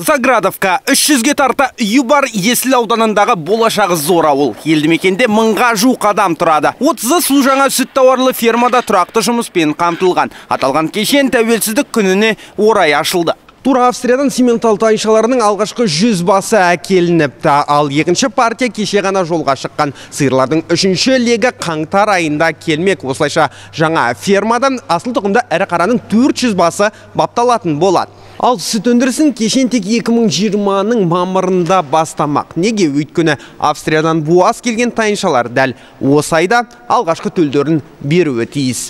Заградовка 300-ге тарта үйі бар Есіл ауданындағы болашағы зор ауыл. Елді мекенде мыңға жуық адам тұрады. 30 су жаңа сүт тауарлы фермада тұрақты жұмыспен қамтылған. Аталған кешен тәуелсіздік күніне орай ашылды. Тура Австриядан симментал тайыншаларының алғашқы жүз басы әкелініпті. Ал екінші партия кеше ғана жолға шыққан. Сиырлардың үшінші легі қаңтар айында келмек. Осылайша жаңа фермадан асыл тұқымда әрі қараның 400 басы бапталатын болады. Ал сүт өндірісін кешен тек 2020-ның мамырында бастамақ. Неге өйткені Австриядан буаз келген тайыншалар дәл осы айда алғашқы төлдерін беруі тиіс.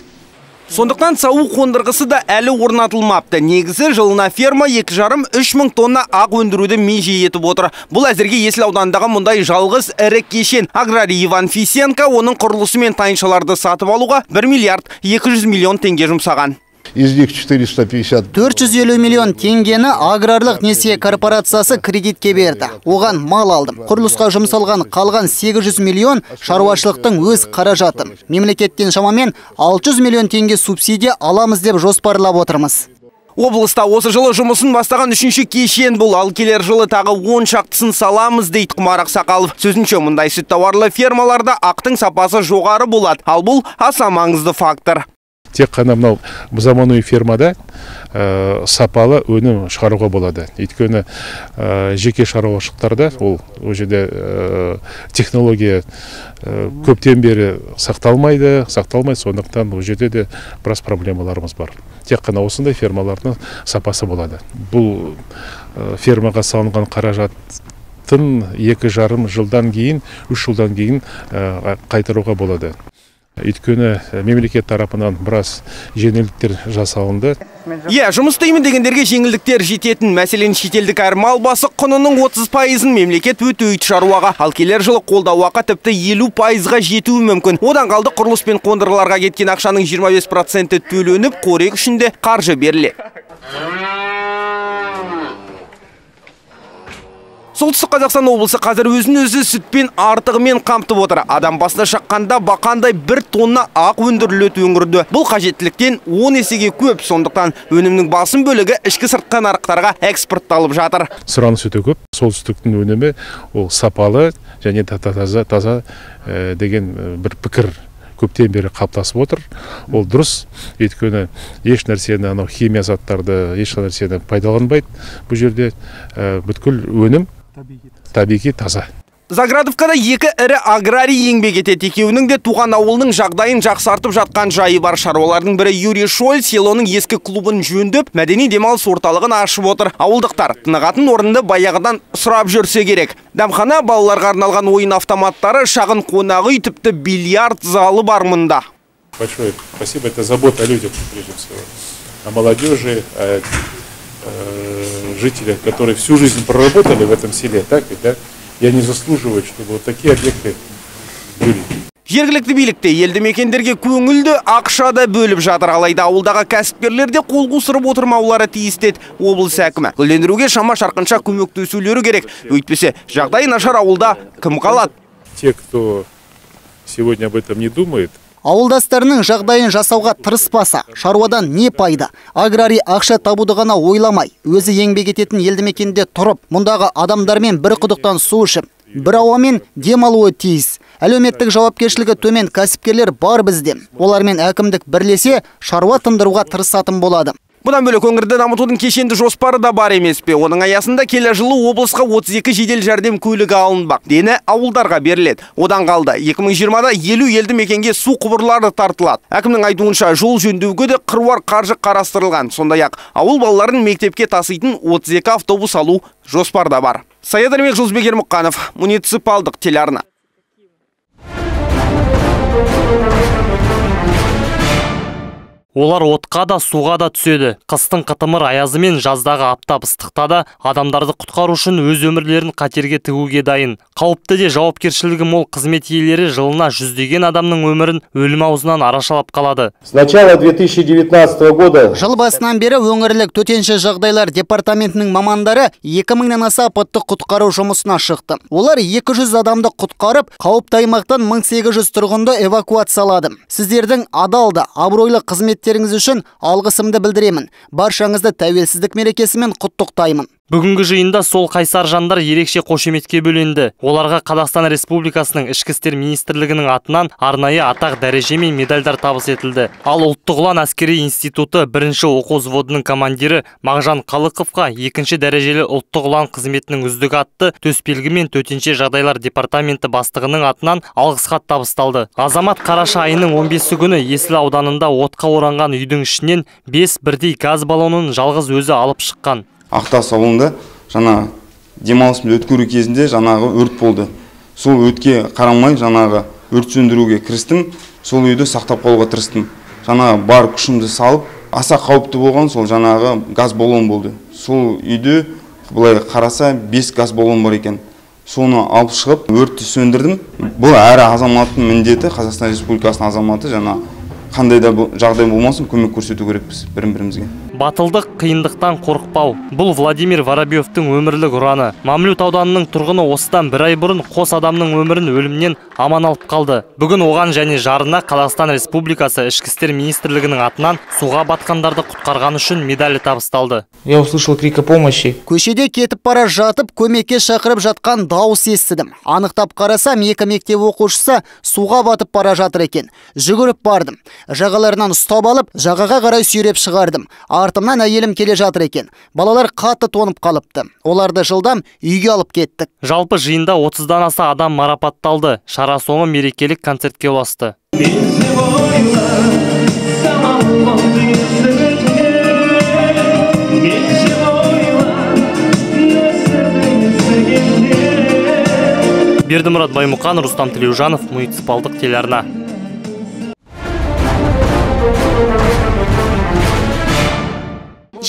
Сондықтан сау қондырғысы да әлі орнатылмапты. Негізі жылына ферма 2,5-3 мың тонна ақ өндіруді меже етіп отыр. Бұл әзірге Есіл ауданындағы мұндай жалғыз ірі кешен. Аграрий Иван Фисенко оның құрылысы мен тайыншаларды сатып алуға 1 миллиард 200 миллион теңге жұмсаған. Из них 450 450 миллион теңгені аграрлық несие корпорациясы кредитке берді. Оған мал алдым. Құрылысқа жұмсалған қалған 800 миллион шаруашылықтың өз қаражаты. Мемлекеттен шамамен 600 миллион теңге субсидия аламыз деп жоспарлап отырмыз. Облыста осы жылы жұмысын бастаған үшінші кешен бұл ал келер жылы тағы он шақтысын саламыз дейді Құмар Ақсақалов. Сөзінше мұндай сүт тауарлы фермаларда ақтың сапасы жоғары болады, ал бұл аса маңызды фактор. Тек қана мынау заманауи фермада ә, сапалы өнім шығаруға болады. Өйткені ә, жеке шаруашылықтарда ол ол жерде ә, технология көптен бері сақталмайды сақталмайды. Сондықтан ол жерде де біраз проблемаларымыз бар. Тек қана осындай фермалардың сапасы болады. Бұл фермаға салынған қаражаттың екі жарым жылдан кейін үш жылдан кейін қайтаруға болады. Өйткені мемлекет тарапынан біраз жеңілдіктер жасалынды Иә, жұмыс істеймін дегендерге жеңілдіктер жететін. Мәселен, шетелдік әр мал басы құнының 30 пайызын мемлекет өтеуді шаруаға. Ал келер жылы қолдауға тіпті 50 пайызға жетуі мүмкін. Одан қалды құрылыс пен қондырғыларға кеткен ақшаның 25 проценті төленіп, қорек үшінде қаржы беріледі. Солтүстік Қазақстан облысы қазір өзін өзі сүтпен артығымен қамтып отыр. Адам басына шаққанда бақандай бір тонна ақ өндіріледі өңірде. Бұл қажеттіліктен 10 есеге көп, сондықтан өнімнің басым бөлігі ішкі сыртқы нарықтарға экспортталып жатыр. сұраныс өте көп солтүстіктің өнімі ол сапалы және таза таза ә, деген ә, бір пікір көптен бері қалыптасып отыр ол дұрыс өйткені еш нәрсені анау химия заттарды еш нәрсені пайдаланбайды бұл жерде ә, бүткіл өнім табиғи таза Заградовкада екі ірі аграрий еңбек етеді. Екеуінің де туған ауылының жағдайын жақсартып жатқан жайы бар. Шаруалардың бірі Юрий Шоль селоның ескі клубын жөндеп, мәдени демалыс орталығын ашып отыр. Ауылдықтар тынығатын орынды баяғыдан сұрап жүрсе керек. Дәмхана, балаларға арналған ойын автоматтары, шағын қонақ үй, тіпті бильярд залы бар мұнда. большое спасибо это забота о людях прежде всего о молодежи о э, жителях которые всю жизнь проработали в этом селе так ведь да? И они заслуживают чтобы вот такие объекты были. Жергілікті билікте елді мекендерге көңілді ақша да бөліп жатыр. Алайда ауылдағы кәсіпкерлер де қол қусырып отырмаулары тиіс деді облыс әкімі. Гүлдендіруге шама шарқынша көмектесулері керек. Өйтпесе жағдайы нашар ауылда кім қалады? Те кто сегодня об этом не думает Ауылдастарының жағдайын жасауға тырыспаса, шаруадан не пайда? Аграрий ақша табуды ғана ойламай, өзі еңбек ететін елді мекенде тұрып, мұндағы адамдармен бір құдықтан су ішіп, бір ауамен дем алуы тиіс. Әлеуметтік жауапкершілігі төмен кәсіпкерлер бар бізде. Олармен әкімдік бірлесе, шаруа тындыруға тырысатын болады. Бұдан бөлек өңірді дамытудың кешенді жоспары да бар емес пе. Оның аясында келер жылы облысқа 32 жедел жәрдем көлігі алынбақ. Дені ауылдарға беріледі. Одан қалды 2020-да 50 елді мекенге су құбырлары тартылады. Әкімнің айтуынша жол жөндеуге де қыруар қаржы қарастырылған. Сондай-ақ ауыл балаларын мектепке таситын 32 автобус алу жоспарда бар. Саят Жұлдызбек муниципалдық телеарна. Олар отқа да суға да түседі. Қыстың қытымыр аязы мен жаздағы аптап ыстықта да адамдарды құтқару үшін өз өмірлерін қатерге тігуге дайын. Қауіпті де жауапкершілігі мол қызмет иелері жылына жүздеген адамның өмірін өлім аузынан арашалап қалады. С начала 2019 года Жыл басынан бері өңірлік төтенше жағдайлар департаментінің мамандары 2000-нан аса апаттық құтқару жұмысына шықты. Олар 200 адамды құтқарып, қауіпті аймақтан 1800 тұрғынды эвакуациялады. Сіздердің адалды, абыройлы қызметтеріңіз үшін алғысымды білдіремін. Баршаңызды тәуелсіздік мерекесімен құттықтаймын. Бүгінгі жиында сол қайсар жандар ерекше қошеметке бөленді. Оларға қазақстан республикасының ішкі істер министрлігінің атынан арнайы атақ дәреже мен медальдар табыс етілді. Ал ұлттық ұлан әскери институты бірінші оқу взводының командирі мағжан қалықовқа екінші дәрежелі ұлттық ұлан қызметінің үздігі атты төсбелгі мен төтенше жағдайлар департаменті бастығының атынан алғыс хат табысталды. Азамат қараша айының 15 күні есіл ауданында отқа оранған үйдің ішінен бес бірдей газ баллонын жалғыз өзі алып шыққан. Ақтас ауылында жаңа демалысымды өткеру кезінде жаңағы өрт болды. Сол өртке қарамай жаңағы өрт сөндіруге кірістім. Сол үйді сақтап қалуға тырыстым. Жаңағы бар күшімді салып аса қауіпті болған сол жаңағы газ баллон болды. Сол үйде былай қараса бес газ баллон бар екен. Соны алып шығып өртті сөндірдім. Бұл әр азаматтың міндеті қазақстан республикасының азаматы жаңа қандай да жағдай болмасын көмек көрсету керекпіз бірін бірімізге батылдық қиындықтан қорықпау. Бұл владимир воробьевтің өмірлік ұраны. Мамлют ауданының тұрғыны осыдан бір ай бұрын қос адамның өмірін өлімнен аман алып қалды. Бүгін оған және жарына қазақстан республикасы ішкі істер министрлігінің атынан суға батқандарды құтқарғаны үшін медалі табысталды. Я услышал крик о помощи. Көшеде кетіп бара жатып көмекке шақырып жатқан дауыс естідім. Анықтап қарасам екі мектеп оқушысы суға батып бара жатыр екен. Жүгіріп бардым. Жағаларынан ұстап алып жағаға қарай сүйреп шығардым. Артымнан әйелім келе жатыр екен. Балалар қатты тонып қалыпты. Оларды жылдам үйге алып кеттік. Жалпы жиында отыздан аса адам марапатталды. Шара соңы мерекелік концертке ұласты. Бердімұрат баймұқан рустам тілеужанов муниципалдық телеарна.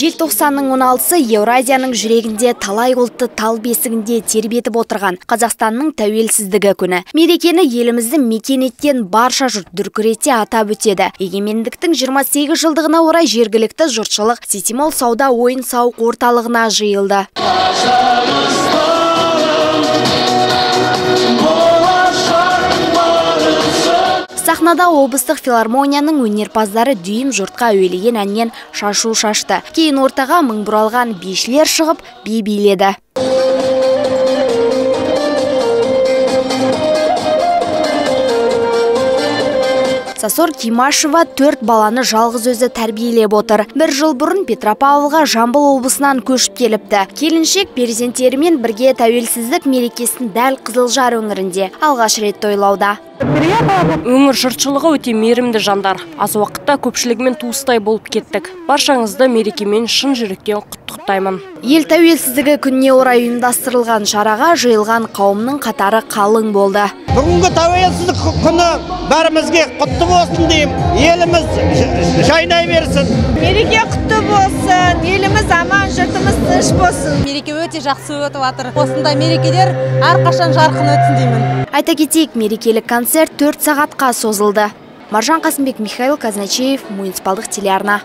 Желтоқсанның 16-сы еуразияның жүрегінде талай ұлтты тал бесігінде тербетіп отырған қазақстанның тәуелсіздігі күні. Мерекені елімізді мекен еткен барша жұрт дүркірете атап өтеді. Егемендіктің 28 жылдығына орай жергілікті жұртшылық ситимол сауда ойын сауық орталығына жиылды. Сахнада облыстық филармонияның өнерпаздары дүйім жұртқа әуелеген әннен шашу шашты. Кейін ортаға мың бұралған бишілер шығып би биледі. Сасор кимашева төрт баланы жалғыз өзі тәрбиелеп отыр. Бір жыл бұрын петропавлға жамбыл облысынан көшіп келіпті. Келіншек перзенттерімен бірге тәуелсіздік мерекесін дәл қызылжар өңірінде. Алғаш рет тойлауда. Өңір жұртшылығы өте мейірімді жандар. Аз уақытта көпшілігімен туыстай болып кеттік. Баршаңызды мерекемен шын жүректен құттықтаймын. Ел тәуелсіздігі күніне орай ұйымдастырылған шараға жиылған қауымның қатары қалың болды. Бүгінгі тәуелсіздік күні бәрімізге құтты болсын деймін. Еліміз жайнай берсін. Мереке құтты болсын. Еліміз аман жұртымыз тыныш болсын. Мереке өте жақсы өтіп жатыр осындай мерекелер әрқашан жарқын өтсін деймін. Айта кетейік мерекелік концерт төрт сағатқа созылды. Маржан қасымбек михаил казначеев муниципалдық телеарна.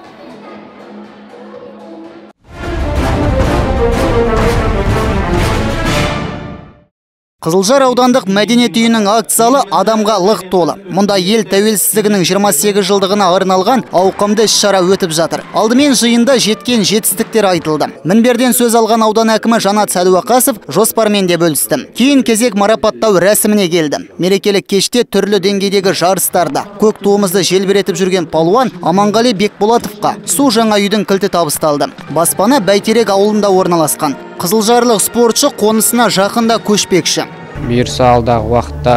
Қызылжар аудандық мәдениет үйінің акт залы адамға лық толы. Мұнда ел тәуелсіздігінің 28 жылдығына арналған ауқымды іс-шара өтіп жатыр. Алдымен жиында жеткен жетістіктер айтылды. Мінберден сөз алған аудан әкімі Жанат Сәдуақасов жоспармен де бөлісті. Кейін кезек марапаттау рәсіміне келді. Мерекелік кеште түрлі деңгейдегі жарыстарда көк туымызды желбіретіп жүрген палуан Аманғали Бекболатовқа су жаңа үйдің кілті табысталды. Баспана Бәйтерек ауылында орналасқан. Қызылжарлық спортшы қонысына жақында көшпекші. Бұйырса алдағы уақытта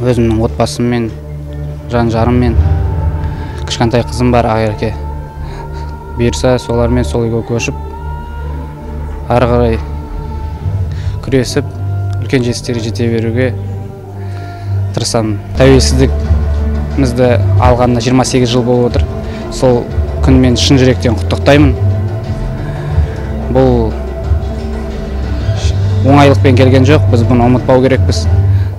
өзімнің отбасыммен жан жарыммен кішкентай қызым бар ақерке бұйырса солармен сол үйге көшіп ары қарай күресіп үлкен жетістіктерге жете беруге тырысамын. Тәуелсіздігімізді алғанына 28 жыл болып отыр. Сол күнмен шын жүректен құттықтаймын. Бұл оңайлықпен келген жоқ біз бұны ұмытпау керекпіз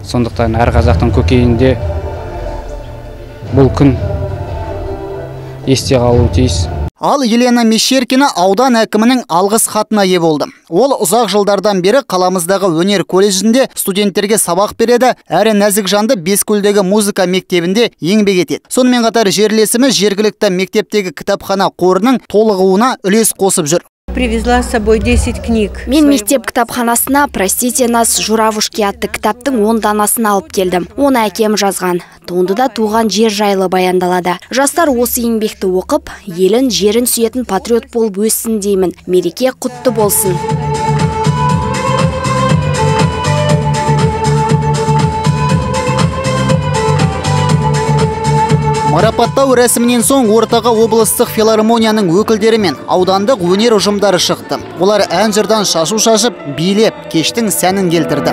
сондықтан әр қазақтың көкейінде бұл күн есте қалуы тиіс Ал Елена Мещеркина аудан әкімінің алғыс хатына ие болды. Ол ұзақ жылдардан бері қаламыздағы өнер колледжінде студенттерге сабақ береді, әрі нәзік жанды Бескөлдегі музыка мектебінде еңбек етеді. Сонымен қатар жерлесіміз жергілікті мектептегі кітапхана қорының толығуына үлес қосып жүр. Привезла с собой 10 книг. Мен мектеп кітапханасына «Простите нас, журавушки» атты кітаптың он данасын алып келдім. Оны әкем жазған. Туындыда туған жер жайлы баяндалады. Жастар осы еңбекті оқып, елін, жерін сүйетін патриот болып өссін деймін. Мереке құтты болсын. Марапаттау рәсімінен соң ортаға облыстық филармонияның өкілдері мен аудандық өнер ұжымдары шықты. Олар ән жырдан шашу шашып билеп кештің сәнін келтірді.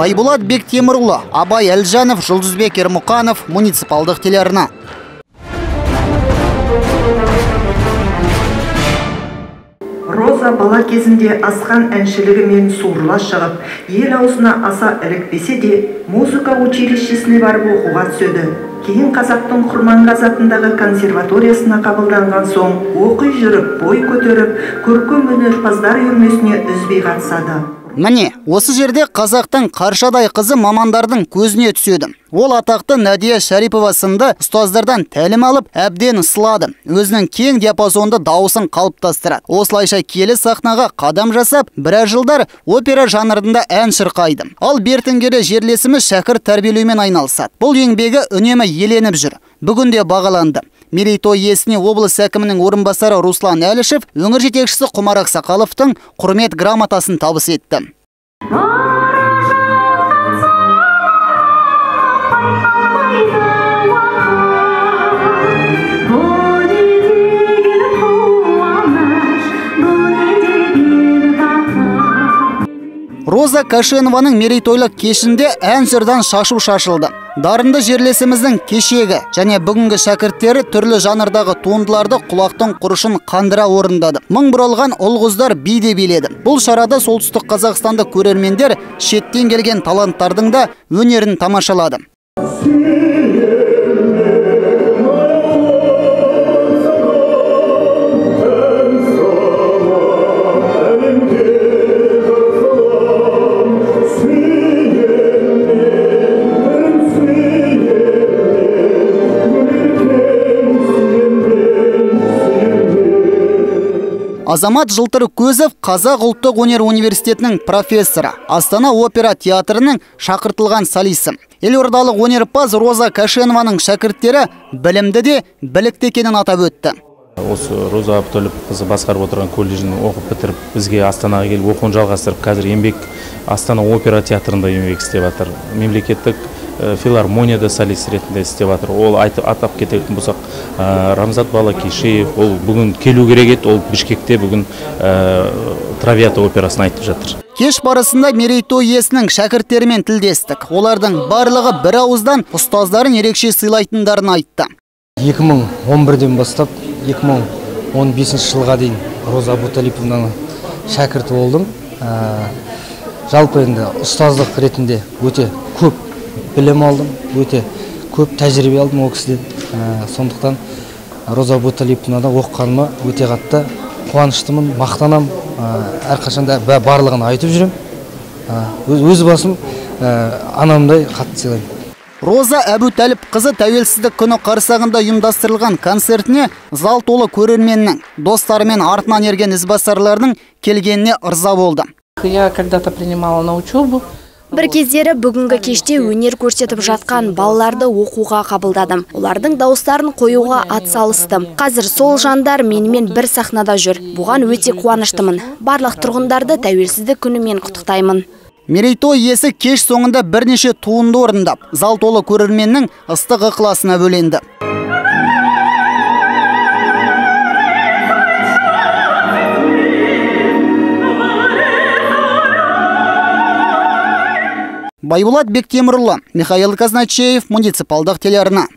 Байболат бектемірұлы абай әлжанов жұлдызбек ермұқанов муниципалдық телеарна. Роза бала кезінде асқан әншілігімен суырыла шығып ел аузына аса ілікпесе де музыка училищесіне барып оқуға түседі. Кейін қазақтың құрманғазы атындағы консерваториясына қабылданған соң оқи жүріп бой көтеріп көркем өнерпаздар үйірмесіне үзбей қатысады. Міне осы жерде қазақтың қаршадай қызы мамандардың көзіне түседі. Ол атақты Надия Шарипова сынды ұстаздардан тәлім алып әбден ысылады. Өзінің кең диапазонды дауысын қалыптастырады. Осылайша келі сахнаға қадам жасап біраз жылдар опера жанрында ән шырқайды. Ал бертінгері жерлесіміз шәкірт тәрбиелеумен айналысады. Бұл еңбегі үнемі еленіп жүр. Бүгінде бағаланды. Мерейтой иесіне облыс әкімінің орынбасары руслан әлішев өңір жетекшісі құмар ақсақаловтың құрмет грамотасын табыс етті. Роза кашенованың мерейтойлық кешінде ән жырдан шашу шашылды. Дарынды жерлесіміздің кешегі және бүгінгі шәкірттері түрлі жанрдағы туындыларды құлақтың құрышын қандыра орындады. Мың бұралған ұл қыздар би де биледі. Бұл шарада солтүстік қазақстанда көрермендер шеттен келген таланттардың да өнерін тамашалады. Азамат жылтыр көзов қазақ ұлттық өнер университетінің профессоры астана опера театрының шақыртылған солисі. Елордалық өнерпаз роза кашенованың шәкірттері білімді де білікті екенін атап өтті. Осы роза абдуллипқызы басқарып отырған колледжін оқып бітіріп бізге астанаға келіп оқуын жалғастырып қазір еңбек астана опера театрында еңбек істеп жатыр мемлекеттік филармонияда солист ретінде істеп жатыр ол айтып атап кететін болсақ рамзат балакишиев ол бүгін келу керек еді. Ол бішкекте бүгін травиата операсын айтып жатыр. Кеш барысында мерейтой иесінің шәкірттерімен тілдестік. Олардың барлығы бір ауыздан ұстаздарын ерекше сыйлайтындарын айтты. 2011ден бастап 2015 жылға дейін роза абуталиповнаның шәкірті болдым. Жалпы енді ұстаздық ретінде өте көп білім алдым. Өте көп тәжірибе алдым ол кісіден сондықтан роза абуталиповнада оқығаныма өте қатты қуаныштымын мақтанам әрқашанда барлығын айтып жүремін өз басым анамдай қатты сыйлаймын. Роза әбутәліп қызы тәуелсіздік күні қарсағында ұйымдастырылған концертіне зал толы көрерменнің достары мен артынан ерген ізбасарлардың келгеніне ырза болды. Я когда то принимала на учебу бір кездері бүгінгі кеште өнер көрсетіп жатқан балаларды оқуға қабылдадым. Олардың дауыстарын қоюға атсалыстым қазір сол жандар менімен бір сахнада жүр. Бұған өте қуаныштымын. Барлық тұрғындарды тәуелсіздік күнімен құттықтаймын. Мерейтой иесі кеш соңында бірнеше туынды орындап зал толы көрерменнің ыстық ықыласына бөленді. Байболат бектемірұлы михаил казначеев муниципалдық телеарна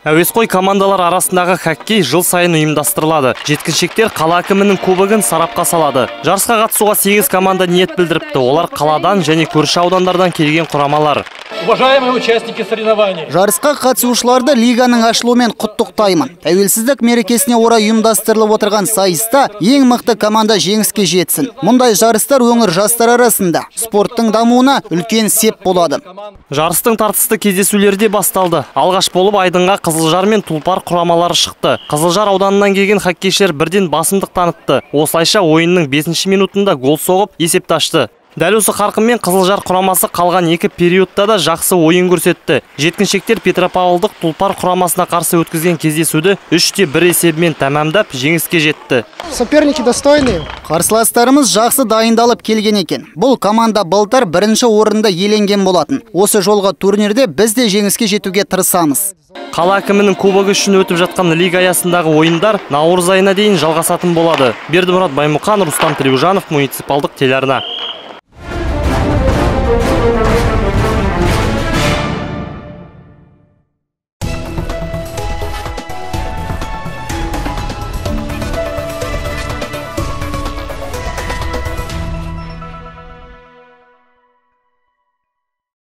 әуесқой командалар арасындағы хоккей жыл сайын ұйымдастырылады жеткіншектер қала әкімінің кубогын сарапқа салады жарысқа қатысуға сегіз команда ниет білдіріпті олар қаладан және көрші аудандардан келген құрамалар Уважаемые участники соревнований! Жарысқа қатысушыларды лиганың ашылуымен құттықтаймын. Тәуелсіздік мерекесіне орай ұйымдастырылып отырған сайыста ең мықты команда жеңіске жетсін. Мұндай жарыстар өңір жастар арасында спорттың дамуына үлкен сеп болады. Жарыстың тартысты кездесулері де басталды. Алғаш болып айдынға Қызылжар мен Тұлпар құрамалары шықты. Қызылжар ауданынан келген хоккейшілер бірден басымдық танытты. Осылайша ойынның 5 минутында гол соғып есепті ашты. Дәл осы қарқынмен Қызылжар құрамасы қалған екі периодта да жақсы ойын көрсетті. Жеткіншектер Петропавлдық Тұлпар құрамасына қарсы өткізген кездесуді 3-те 1 есебімен тәмамдап жеңіске жетті. Соперники достойные. Қарсыластарымыз жақсы дайындалып келген екен. Бұл команда былтыр бірінші орында еленген болатын. Осы жолға турнирде біз де жеңіске жетуге тырысамыз. Қала әкімінің кубогы үшін өтіп жатқан лига аясындағы ойындар наурыз айына дейін жалғасатын болады. Бердімұрат Баймұқан, Рустам Тілеужанов, муниципалдық телеарна. Thank you.